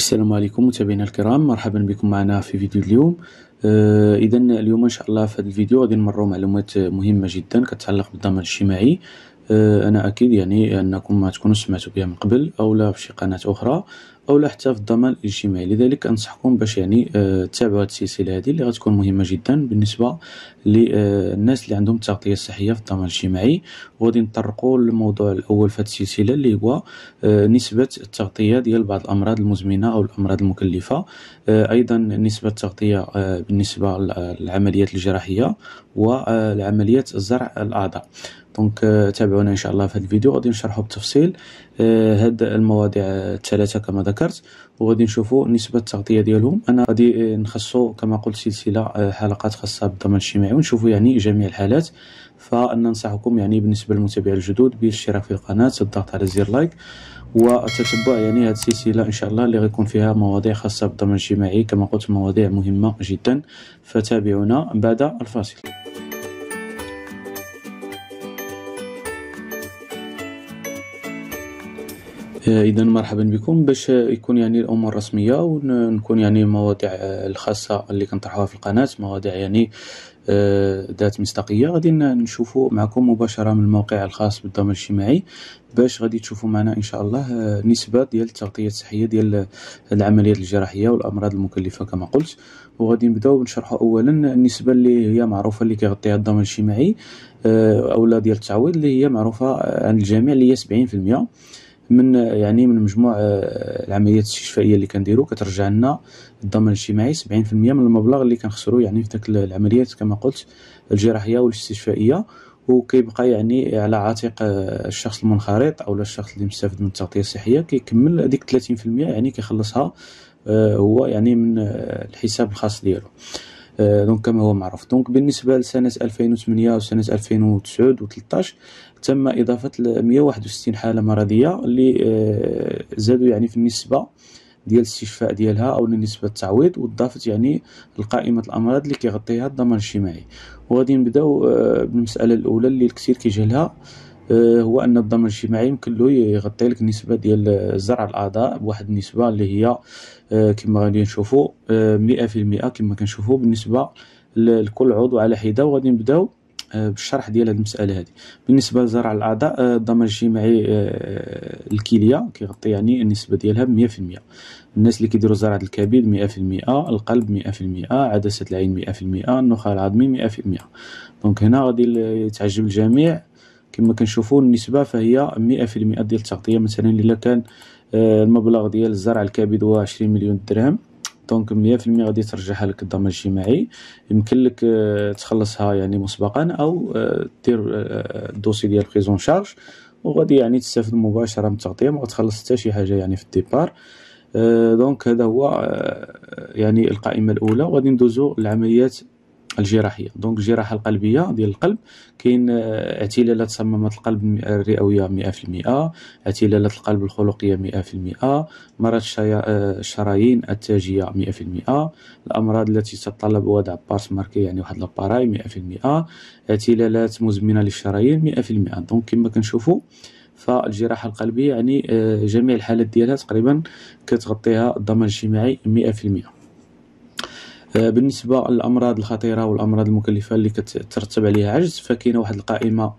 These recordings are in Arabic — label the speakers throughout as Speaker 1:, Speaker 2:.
Speaker 1: السلام عليكم متابعينا الكرام مرحبا بكم معنا في فيديو اليوم. آه اذا اليوم إن شاء الله في هذا الفيديو غادي نمروا معلومات مهمة جدا كتعلق بالضمان الاجتماعي. آه أنا أكيد يعني أنكم ما تكونوا سمعتوا بها من قبل أو لا في شي قناة أخرى أو لا حتى في الضمان الإجتماعي. لذلك أنصحكم باش يعني آه تتابعوا هذه السلسلة هذه اللي غتكون مهمة جدا بالنسبة للناس اللي عندهم التغطية الصحية في الضمان الاجتماعي. وغادي نطرقوا للموضوع الأول في هذه السلسلة اللي هو آه نسبة التغطية ديال بعض الأمراض المزمنة أو الأمراض المكلفة. آه أيضا نسبة التغطية بالنسبة للعمليات الجراحية والعمليات زرع الأعضاء. دونك تابعونا إن شاء الله في هذا الفيديو. غادي نشرحوا بالتفصيل هاد المواضيع الثلاثة كما ذكرت وغادي نشوفوا نسبة التغطية ديالهم. أنا غادي نخصو كما قلت سلسلة حلقات خاصة بالضمان الاجتماعي ونشوفوا يعني جميع الحالات. فننصحكم يعني بالنسبة للمتابعين الجدد بالاشتراك في القناة الضغط على زر لايك وتتبع يعني هذه السلسلة إن شاء الله اللي غيكون فيها مواضيع خاصة بالضمان الاجتماعي كما قلت مواضيع مهمة جدا. فتابعونا بعد الفاصل. اذا مرحبا بكم. باش يكون يعني الأمور رسميه ونكون يعني المواضيع الخاصة اللي كنطرحوها في القناة مواضيع يعني ذات مصداقية. غادي نشوفوا معكم مباشرة من الموقع الخاص بالضمان الاجتماعي. باش غادي تشوفوا معنا إن شاء الله نسبة ديال التغطية الصحية ديال العمليات الجراحية والأمراض المكلفة كما قلت. وغادي نبدأو نشرحوا اولا النسبة اللي هي معروفة اللي كيغطيها الضمان الاجتماعي اولا ديال التعويض اللي هي معروفة عند الجميع اللي هي 70% من يعني من مجموع العمليات الاستشفائيه اللي كنديرو كترجع لنا الضمان الاجتماعي. 70% من المبلغ اللي كنخسرو يعني في داك العمليات كما قلت الجراحية والاستشفائية. وكيبقى يعني على عاتق الشخص المنخرط أو الشخص اللي مستفد من التغطية الصحية كيكمل هذيك 30% يعني كيخلصها هو يعني من الحساب الخاص ديالو. donc كما هو معروف. donc بالنسبة لسنة 2008 وسنة 2009 و13 تم إضافة 161 حالة مرضية اللي زادوا يعني في النسبة ديال الاستشفاء ديالها أو نسبه التعويض وضافت يعني لقائمة الأمراض اللي كيغطيها الضمان الاجتماعي. وغادي نبدأو بالمسألة الأولى اللي الكثير كيجهلها. هو أن الضمان الاجتماعي يمكن له يغطي لك النسبة ديال زرع الأعضاء بواحد النسبة اللي هي كما غادي نشوفوا 100% كما كنشوفوا بالنسبة لكل عضو على حدة وغادي نبداو بالشرح ديال هذه المسألة هذه بالنسبة لزرع الأعضاء الضمان الاجتماعي الكلية كيغطي يعني النسبة ديالها 100% الناس اللي كيديروا زراعه الكبد 100% القلب 100% عدسة العين 100% النخاع العظمي 100% donc هنا غادي يتعجب الجميع كما كنشوفوا النسبة فهي 100% ديال التغطية مثلا إلا كان المبلغ ديال زرع الكبد هو 20 مليون درهم. donc 100% غادي ترجعها لك الضمان الاجتماعي. يمكن لك تخلصها يعني مسبقا أو دير ال dossier ديال prise en charge وغادي يعني تستافد مباشرة من التغطية ما غتخلص حتى شي حاجة يعني في ال départ. donc هذا هو يعني القائمة الأولى. وغادي ندوزو للعمليات الجراحية. donc الجراحة القلبية ديال القلب كاين اعتلالات صمامات القلب الرئوية 100% اعتلالات القلب الخلقية 100% مرض الشرايين التاجية 100% الأمراض التي تتطلب وضع pacemaker يعني واحد l'appareil 100% اعتلالات مزمنة للشرايين 100% donc كما كنشوفوا فالجراحة القلبية يعني جميع الحالات ديالها تقريبا كتغطيها الضمان الاجتماعي 100% بالنسبة للأمراض الخطيرة والأمراض المكلفة اللي كترتب عليها عجز فكاينة واحد القائمة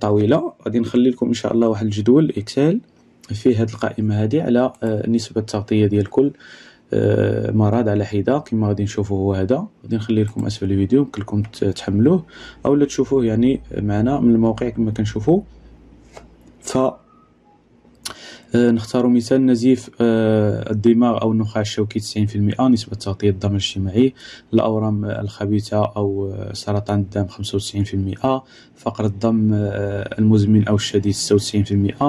Speaker 1: طويلة. غادي نخلي لكم إن شاء الله واحد الجدول Excel فيه هذه القائمة هذه على نسبه التغطية ديال كل مرض على حدة. كما غادي نشوفوا هو هذا. غادي نخلي لكم أسفل الفيديو يمكن لكم تحملوه أو تشوفوه يعني معنا من الموقع كما كنشوفوا. ف نختار مثال نزيف الدماغ أو النخاع الشوكي 90% نسبة تغطية الضمان الاجتماعي. الأورام الخبيثة أو سرطان الدم 95% فقر الدم المزمن أو الشديد 96%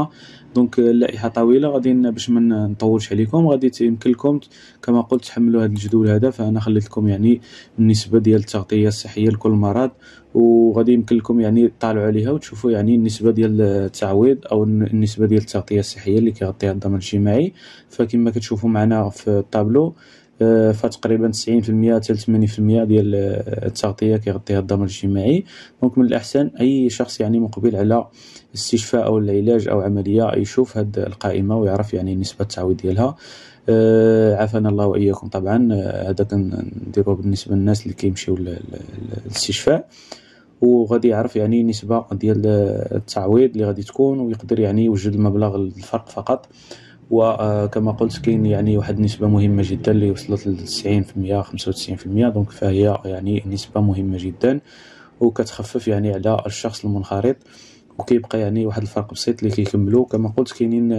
Speaker 1: donc اللائحة طويلة. غادي باش ما نطولش عليكم غادي يمكن لكم كما قلت تحملوا هذا الجدول هذا فأنا خليت لكم يعني النسبة ديال التغطية الصحية لكل مرض. وغادي يمكن لكم يعني تطالعوا عليها وتشوفوا يعني النسبة ديال التعويض أو النسبة ديال التغطية الصحية اللي كيغطيها الضمان الاجتماعي. فكما كتشوفوا معنا في الطابلو فتقريبا 90% حتى 80% ديال التغطية كيغطيها الضمان الاجتماعي. donc من الأحسن أي شخص يعني مقبل على استشفاء أو العلاج أو عملية يشوف هاد القائمة ويعرف يعني نسبة التعويض ديالها. عافانا الله وإياكم طبعا. هذا كنديروه بالنسبة للناس اللي كيمشيو للاستشفاء. وغادي يعرف يعني نسبة ديال التعويض اللي غادي تكون ويقدر يعني يوجد المبلغ الفرق فقط. وكما قلت كاين يعني واحد النسبة مهمة جدا اللي وصلت لتسعين في المية خمسة وتسعين donc فهي يعني نسبة مهمة جدا وكتخفف يعني على الشخص المنخرط وكيبقى يعني واحد الفرق بسيط اللي كيكملو. كما قلت كاينين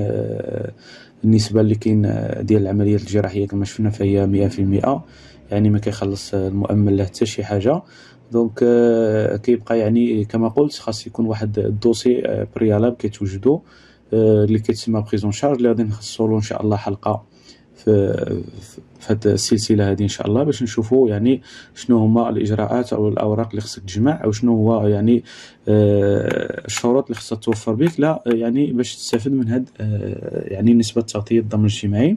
Speaker 1: النسبة اللي كاين ديال العمليات الجراحية كما شفنا فهي مية في المية. يعني ما كيخلص المؤمن له حتى شي حاجة. donc كيبقى يعني كما قلت خاص يكون واحد ال dossier préalable كيتوجدو. اللي كيتسمى prise en charge اللي غادي نخصصولو إن شاء الله حلقة في في هاد السلسلة هادي إن شاء الله باش نشوفوا يعني شنو هما الإجراءات أو الأوراق اللي خصك تجمع أو شنو هو يعني الشروط اللي خصها توفر بك لا يعني باش تستافد من هاد يعني نسبة تغطية الضمان الاجتماعي.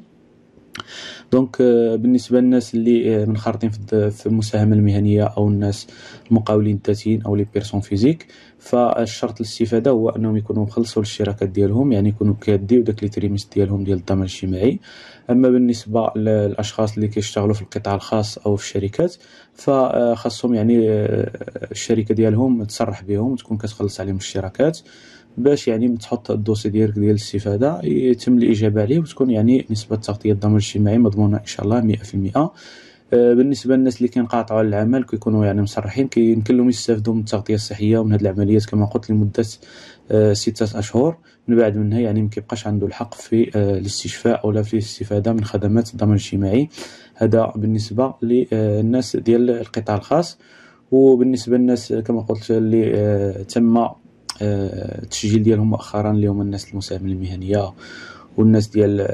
Speaker 1: donc بالنسبة للناس اللي منخرطين في المساهمة المهنية أو الناس المقاولين الذاتيين أو les personnes physiques فالشرط الاستفاده هو أنهم يكونوا مخلصوا الاشتراكات ديالهم يعني يكونوا كيديو داك les trimestres ديالهم ديال الضمان الاجتماعي. أما بالنسبة للأشخاص اللي كيشتغلوا في القطاع الخاص أو في الشركات فخاصهم يعني الشركة ديالهم تصرح بهم وتكون كتخلص عليهم الاشتراكات. باش يعني تحط الدوسي ديالك ديال الاستفادة يتم الإجابة عليه وتكون يعني نسبة تغطية الضمان الاجتماعي مضمونة إن شاء الله 100% بالنسبة للناس اللي كينقاطعوا على العمل كيكونوا يعني مصرحين كيمكن لهم يستافدوا من التغطية الصحية ومن هذه العمليات كما قلت لمدة ستة أشهر. من بعد منها يعني مكيبقاش عنده الحق في الاستشفاء أو لا في الاستفادة من خدمات الضمان الاجتماعي. هذا بالنسبة للناس ديال القطاع الخاص. وبالنسبة للناس كما قلت اللي تم التسجيل ديالهم مؤخرا اللي هما الناس المساهمين المهنية والناس ديال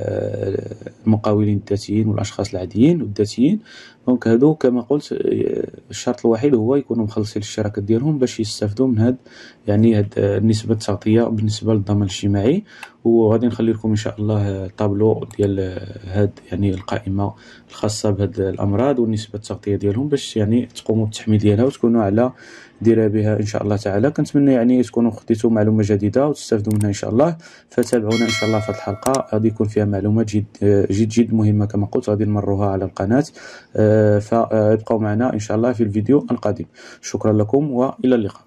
Speaker 1: المقاولين الذاتيين والأشخاص العاديين والذاتيين. دونك هادو كما قلت الشرط الوحيد هو يكونوا مخلصين الاشتراكات ديالهم باش يستافدوا من هاد يعني هاد نسبة التغطية بالنسبة للضمان الاجتماعي. وغادي نخلي لكم إن شاء الله طابلو ديال هاد يعني القائمة الخاصة بهاد الأمراض ونسبة التغطية ديالهم باش يعني تقوموا بالتحميل ديالها وتكونوا على ديرها بها إن شاء الله تعالى. كنتمنى يعني تكونوا خديتوا معلومة جديدة وتستافدوا منها إن شاء الله. فتابعونا إن شاء الله في هذه الحلقة. غادي يكون فيها معلومات جد جد جد مهمة كما قلت. غادي نمروها على القناة. فابقوا معنا إن شاء الله في الفيديو القادم. شكرا لكم وإلى اللقاء.